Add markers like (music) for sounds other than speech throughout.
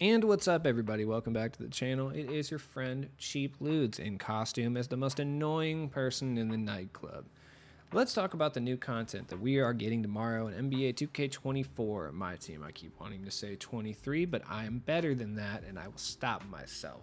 And what's up, everybody? Welcome back to the channel. It is your friend Cheap Ludes in costume as the most annoying person in the nightclub. Let's talk about the new content that we are getting tomorrow in NBA 2K24. My team, I keep wanting to say 23, but I am better than that and I will stop myself.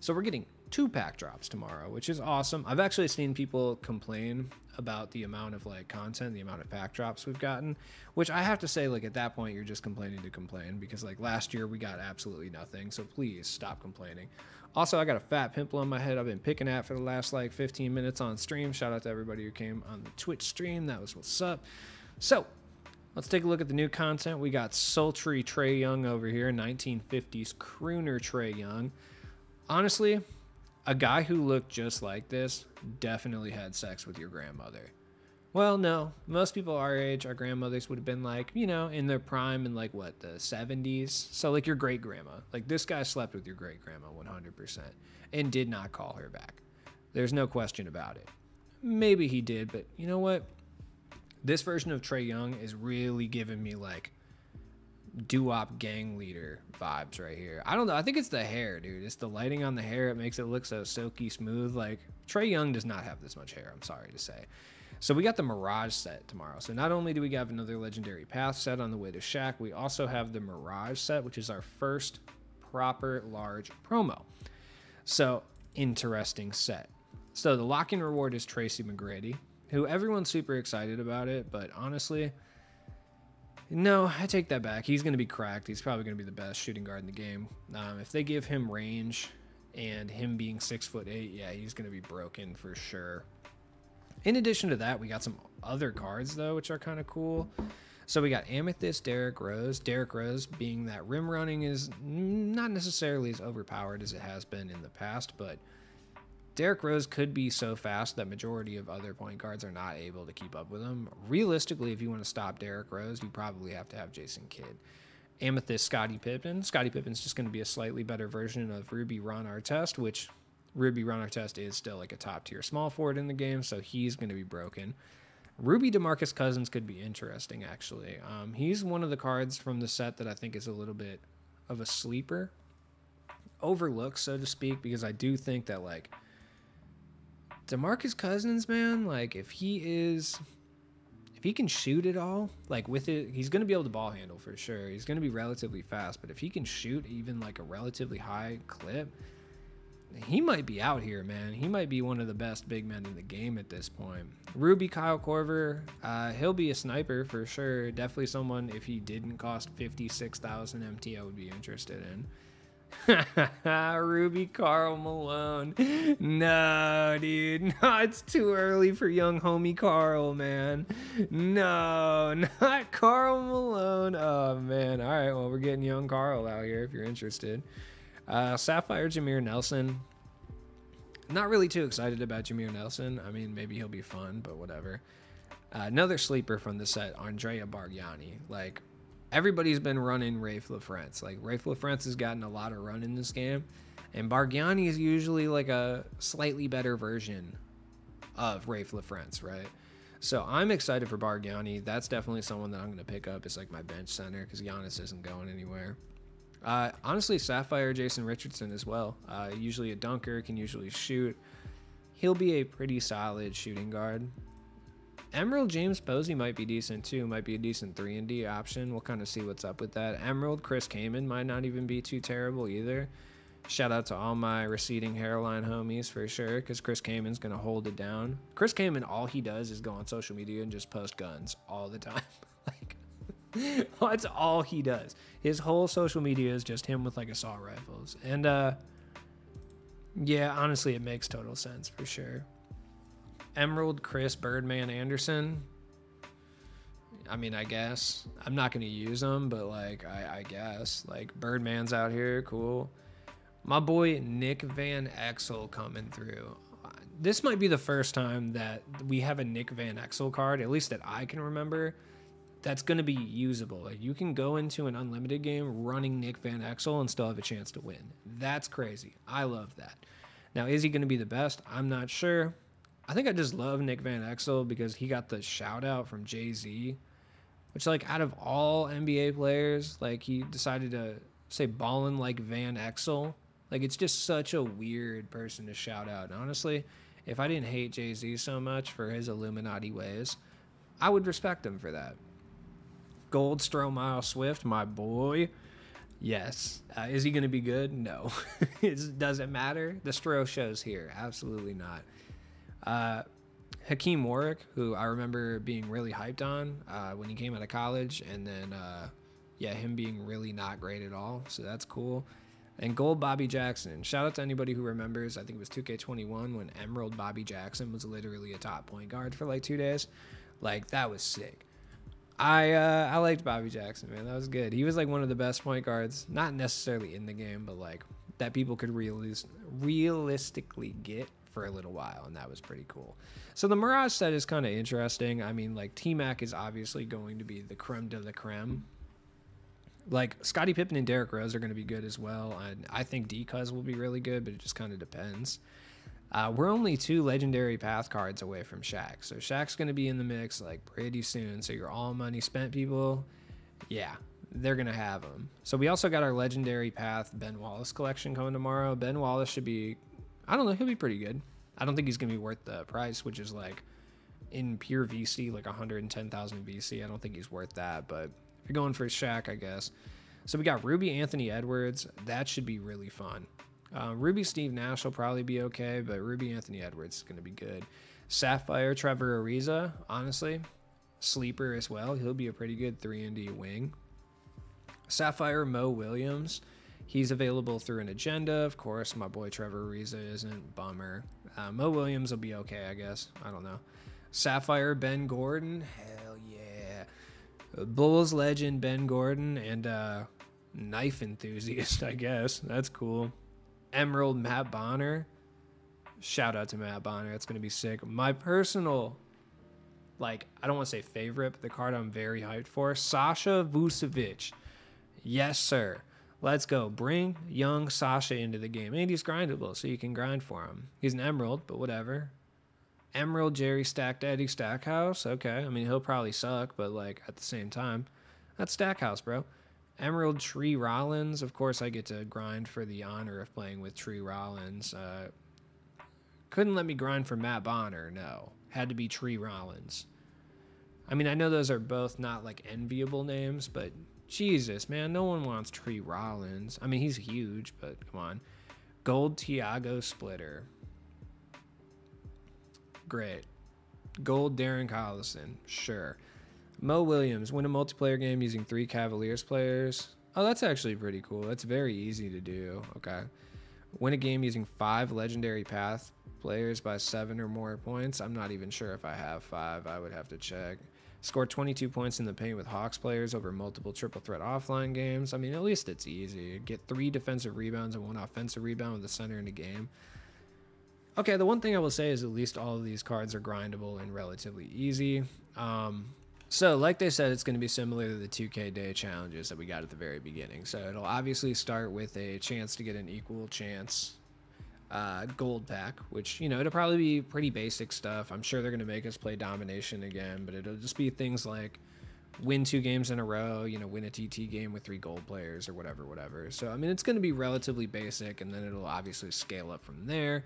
So we're getting two pack drops tomorrow, which is awesome. I've actually seen people complain about the amount of like content, the amount of pack drops we've gotten, which I have to say, like at that point, you're just complaining to complain because like last year we got absolutely nothing. So please stop complaining. Also, I got a fat pimple on my head I've been picking at for the last like 15 minutes on stream. Shout out to everybody who came on the Twitch stream. That was what's up. So Let's take a look at the new content. We got sultry Trae Young over here, 1950s crooner Trae Young. Honestly, a guy who looked just like this definitely had sex with your grandmother. Well, no. Most people our age, our grandmothers would have been like, you know, in their prime in like what, the 70s? So, like your great grandma. Like this guy slept with your great grandma 100% and did not call her back. There's no question about it. Maybe he did, but you know what? This version of Trae Young is really giving me like doo-wop gang leader vibes right here. I don't know. I think it's the hair, dude. It's the lighting on the hair. It makes it look so silky smooth. Like Trae Young does not have this much hair. I'm sorry to say. So we got the Mirage set tomorrow. So not only do we have another legendary path set on the way to Shaq, we also have the Mirage set, which is our first proper large promo. So interesting set. So the lock-in reward is Tracy McGrady, who everyone's super excited about it, but honestly, no, I take that back. He's going to be cracked. He's probably going to be the best shooting guard in the game. Um, if they give him range and him being six foot eight, yeah, he's going to be broken for sure. In addition to that, we got some other cards though, which are kind of cool. So we got Amethyst, Derrick Rose. Derrick Rose being that rim running is not necessarily as overpowered as it has been in the past, but Derrick Rose could be so fast that majority of other point guards are not able to keep up with him. Realistically, if you want to stop Derrick Rose, you probably have to have Jason Kidd. Amethyst, Scottie Pippen. Scottie Pippen's just going to be a slightly better version of Ruby Ron Artest, which Ruby Ron Artest is still like a top tier small forward in the game, so he's going to be broken. Ruby DeMarcus Cousins could be interesting, actually. Um, he's one of the cards from the set that I think is a little bit of a sleeper, overlooked, so to speak, because I do think that like DeMarcus Cousins, man, like if he is if he can shoot it all, like with it, he's going to be able to ball handle for sure. He's going to be relatively fast, but if he can shoot even like a relatively high clip, he might be out here, man. He might be one of the best big men in the game at this point. Ruby Kyle Korver, uh, he'll be a sniper for sure. Definitely someone if he didn't cost 56,000 MT, I would be interested in. (laughs) Ruby Karl Malone. No, dude. (laughs) No, it's too early for young homie Karl, man. No, (laughs) not Karl Malone. Oh, man. All right, well, we're getting young Karl out here if you're interested. Uh, Sapphire Jameer Nelson. Not really too excited about Jameer Nelson. I mean, maybe he'll be fun, but whatever. Uh, another sleeper from the set, Andrea Bargnani. Like, everybody's been running Raef LaFrentz. Like Raef LaFrentz has gotten a lot of run in this game, and Bargnani is usually like a slightly better version of Raef LaFrentz, right? So I'm excited for Bargnani. That's definitely someone that I'm going to pick up It's like my bench center because Giannis isn't going anywhere. Uh, honestly, Sapphire Jason Richardson as well. Uh, usually a dunker, can usually shoot. He'll be a pretty solid shooting guard. Emerald James Posey might be decent too. Might be a decent 3 and D option. We'll kind of see what's up with that. Emerald Chris Kaman might not even be too terrible either. Shout out to all my receding hairline homies for sure, because Chris Kaman's gonna hold it down. Chris Kaman, all he does is go on social media and just post guns all the time. (laughs) like (laughs) that's all he does. His whole social media is just him with like assault rifles. And uh yeah, honestly, it makes total sense for sure. Emerald Chris Birdman Anderson. I mean, I guess I'm not going to use them, but like, I, I, guess like Birdman's out here, cool. My boy Nick Van Exel coming through. This might be the first time that we have a Nick Van Exel card, at least that I can remember, that's going to be usable. Like you can go into an unlimited game running Nick Van Exel and still have a chance to win. That's crazy. I love that. Now, is he going to be the best? I'm not sure. I think I just love Nick Van Exel because he got the shout out from Jay Z, which like out of all NBA players, like he decided to say ballin' like Van Exel. Like it's just such a weird person to shout out. And honestly, if I didn't hate Jay Z so much for his Illuminati ways, I would respect him for that. Gold Stromile Swift, my boy. Yes. Uh, is he going to be good? No. (laughs) it does it matter? The Stro shows here. Absolutely not. Uh, Hakim Warrick, who I remember being really hyped on uh, when he came out of college, and then uh, yeah, him being really not great at all. So that's cool. And Gold Bobby Jackson. Shout out to anybody who remembers. I think it was 2K21 when Emerald Bobby Jackson was literally a top point guard for like two days. Like that was sick. I uh, I liked Bobby Jackson, man. That was good. He was like one of the best point guards, not necessarily in the game, but like that people could realis- realistically get for a little while, and that was pretty cool. So the Mirage set is kind of interesting. I mean, like T Mac is obviously going to be the creme de la creme like Scottie Pippen and Derrick Rose are going to be good as well, and I think Decuz will be really good, but it just kind of depends. Uh, we're only two legendary path cards away from Shaq, so Shaq's going to be in the mix like pretty soon. So your all money spent people, yeah, they're going to have them. So we also got our legendary path Ben Wallace collection coming tomorrow. Ben Wallace should be, I don't know, he'll be pretty good. I don't think he's going to be worth the price, which is like in pure VC, like 110,000 VC. I don't think he's worth that, but if you're going for Shaq, I guess. So we got Ruby Anthony Edwards. That should be really fun. Uh, Ruby Steve Nash will probably be okay, but Ruby Anthony Edwards is going to be good. Sapphire Trevor Ariza, honestly, sleeper as well. He'll be a pretty good 3 and D wing. Sapphire Mo Williams, he's available through an agenda. Of course, my boy Trevor Ariza isn't. Bummer. Uh, Mo Williams will be okay, I guess. I don't know. Sapphire Ben Gordon, Hell yeah. Bulls legend Ben Gordon and uh, knife enthusiast, (laughs) I guess. That's cool. Emerald Matt Bonner. Shout out to Matt Bonner. That's going to be sick. My personal, like, I don't want to say favorite, but the card I'm very hyped for Sasha Vujacic. Yes, sir. Let's go. Bring young Sasha into the game. And he's grindable, so you can grind for him. He's an emerald, but whatever. Emerald Jerry Stacked Eddie Stackhouse. Okay. I mean, he'll probably suck, but like at the same time, that's Stackhouse, bro. Emerald Tree Rollins. Of course, I get to grind for the honor of playing with Tree Rollins. Uh, couldn't let me grind for Matt Bonner. No. Had to be Tree Rollins. I mean, I know those are both not like enviable names, but Jesus, man, no one wants Tree Rollins. I mean, he's huge, but come on. Gold Tiago Splitter. Great. Gold Darren Collison. Sure. Mo Williams. Win a multiplayer game using three Cavaliers players. Oh, that's actually pretty cool. That's very easy to do. Okay. Win a game using five legendary path players by seven or more points. I'm not even sure if I have five. I would have to check. Score 22 points in the paint with Hawks players over multiple triple threat offline games. I mean, at least it's easy. Get three defensive rebounds and one offensive rebound with the center in the game. Okay, the one thing I will say is at least all of these cards are grindable and relatively easy. Um, so, like they said, it's going to be similar to the 2K day challenges that we got at the very beginning. So, it'll obviously start with a chance to get an equal chance uh, gold pack, which, you know, it'll probably be pretty basic stuff. I'm sure they're going to make us play domination again, but it'll just be things like win two games in a row, you know, win a TT game with three gold players or whatever, whatever. So, I mean, it's going to be relatively basic, and then it'll obviously scale up from there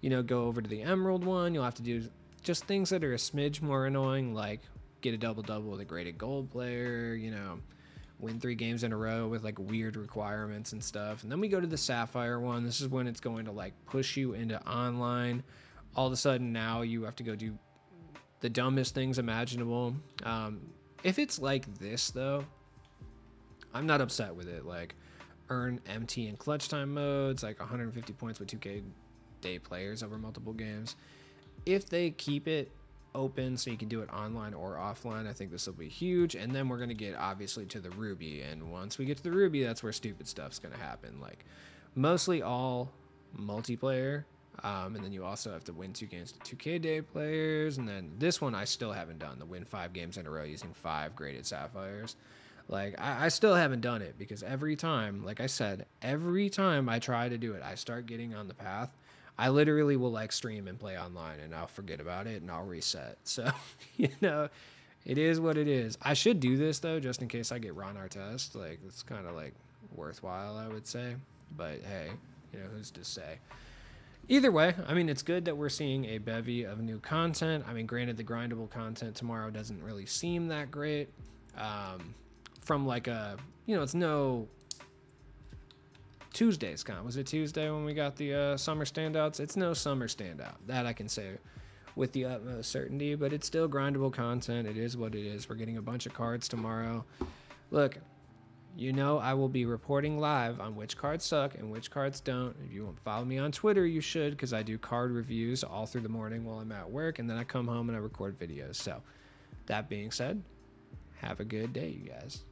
you know, go over to the Emerald one. You'll have to do just things that are a smidge more annoying, like get a double double with a graded gold player, you know, win three games in a row with like weird requirements and stuff. And then we go to the Sapphire one. This is when it's going to like push you into online. All of a sudden now you have to go do the dumbest things imaginable. Um, if it's like this though, I'm not upset with it. Like earn MT and clutch time modes, like 150 points with 2K day players over multiple games. If they keep it open so you can do it online or offline, I think this will be huge. And then we're going to get obviously to the Ruby. And once we get to the Ruby, that's where stupid stuff's going to happen. Like mostly all multiplayer. Um, and then you also have to win two games to 2K day players. And then this one I still haven't done the win five games in a row using five graded sapphires. Like I, I, still haven't done it because every time, like I said, every time I try to do it, I start getting on the path I literally will like stream and play online and I'll forget about it and I'll reset. (laughs) So, you know, it is what it is. I should do this though, just in case I get Ron Artest. Like it's kind of like worthwhile, I would say. But hey, you know, who's to say? Either way, I mean, it's good that we're seeing a bevy of new content. I mean, granted, the grindable content tomorrow doesn't really seem that great. Um, from like a, you know, it's no Tuesday's con. Was it Tuesday when we got the uh, summer standouts? It's no summer standout. That I can say with the utmost certainty, but it's still grindable content. It is what it is. We're getting a bunch of cards tomorrow. Look, you know I will be reporting live on which cards suck and which cards don't. If you want to follow me on Twitter, you should because I do card reviews all through the morning while I'm at work, and then I come home and I record videos. So, that being said, have a good day, you guys.